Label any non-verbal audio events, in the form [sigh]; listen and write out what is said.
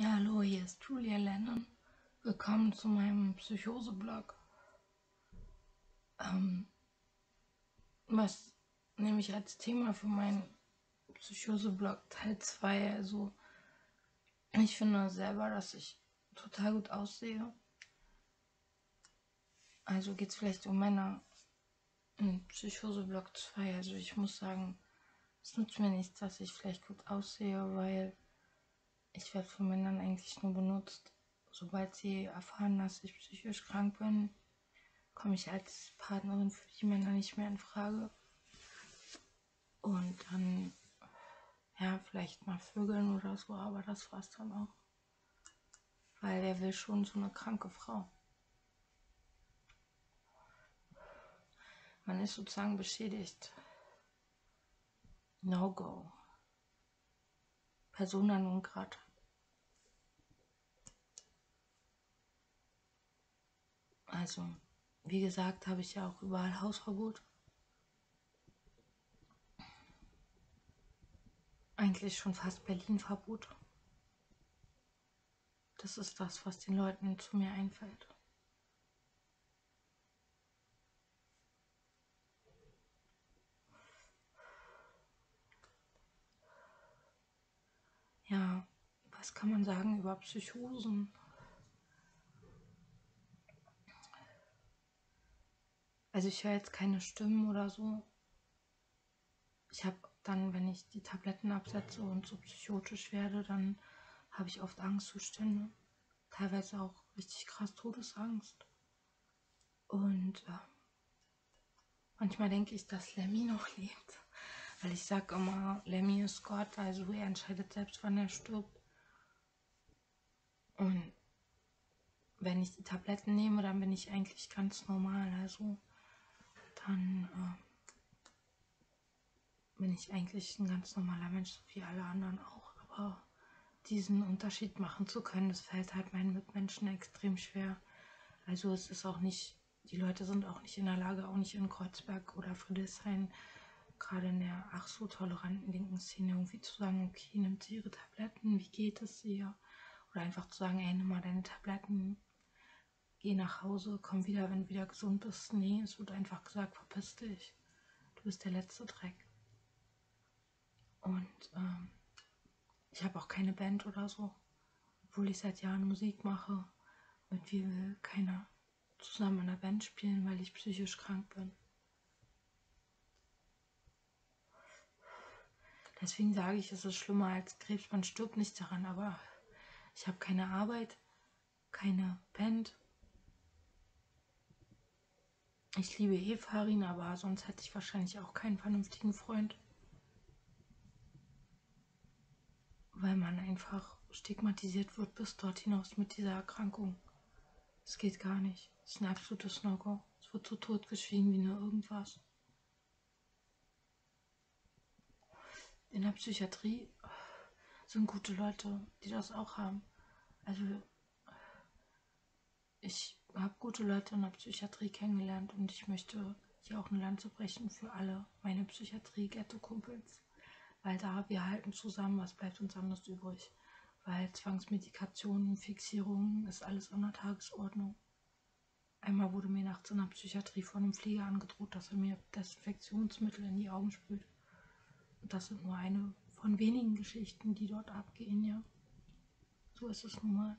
Ja, hallo, hier ist Julia Lennon. Willkommen zu meinem Psychose-Blog. Ähm, was nehme ich als Thema für meinen Psychose-Blog Teil 2? Also, ich finde selber, dass ich total gut aussehe. Also geht es vielleicht um Männer im Psychose-Blog 2. Also, ich muss sagen, es nutzt mir nichts, dass ich vielleicht gut aussehe, weil ich werde von Männern eigentlich nur benutzt. Sobald sie erfahren, dass ich psychisch krank bin, komme ich als Partnerin für die Männer nicht mehr in Frage. Und dann, ja, vielleicht mal Vögeln oder so, aber das war's dann auch. Weil er will schon so eine kranke Frau. Man ist sozusagen beschädigt. No go. Persona non grata. Also, wie gesagt, habe ich ja auch überall Hausverbot. Eigentlich schon fast Berlin-Verbot. Das ist das, was den Leuten zu mir einfällt. Ja, was kann man sagen über Psychosen? Also ich höre jetzt keine Stimmen oder so. Ich habe dann, wenn ich die Tabletten absetze und so psychotisch werde, dann habe ich oft Angstzustände. Teilweise auch richtig krass Todesangst. Und äh, manchmal denke ich, dass Lemmy [laughs] noch lebt. Weil ich sage immer, Lemmy ist Gott, also er entscheidet selbst, wann er stirbt. Und wenn ich die Tabletten nehme, dann bin ich eigentlich ganz normal. Also dann äh, bin ich eigentlich ein ganz normaler Mensch, so wie alle anderen auch. Aber diesen Unterschied machen zu können, das fällt halt meinen Mitmenschen extrem schwer. Also es ist auch nicht, die Leute sind auch nicht in der Lage, auch nicht in Kreuzberg oder Friedrichshain gerade in der ach so toleranten linken Szene irgendwie zu sagen, okay, nimmt sie ihre Tabletten, wie geht es ihr? Oder einfach zu sagen, ey, nimm mal deine Tabletten, geh nach Hause, komm wieder, wenn du wieder gesund bist. Nee, es wird einfach gesagt, verpiss dich. Du bist der letzte Dreck. Und ähm, ich habe auch keine Band oder so, obwohl ich seit Jahren Musik mache. Mit mir will keiner zusammen in einer Band spielen, weil ich psychisch krank bin. Deswegen sage ich, es ist schlimmer als Krebs. Man stirbt nicht daran, aber ich habe keine Arbeit, keine Band. Ich liebe Efarin, aber sonst hätte ich wahrscheinlich auch keinen vernünftigen Freund. Weil man einfach stigmatisiert wird bis dort hinaus mit dieser Erkrankung. Es geht gar nicht. Es ist ein absolutes No-Go. Es wird so totgeschwiegen wie nur irgendwas. in der Psychiatrie sind gute Leute, die das auch haben. Also ich habe gute Leute in der Psychiatrie kennengelernt und ich möchte hier auch eine Lanze brechen für alle meine Psychiatrie-Ghetto-Kumpels. Weil da wir halten zusammen, was bleibt uns anders übrig. Weil Zwangsmedikationen, Fixierungen ist alles an der Tagesordnung. Einmal wurde mir nachts in der Psychiatrie von einem Pfleger angedroht, dass er mir Desinfektionsmittel in die Augen spült das sind nur eine von wenigen Geschichten, die dort abgehen, ja. So ist es nun mal.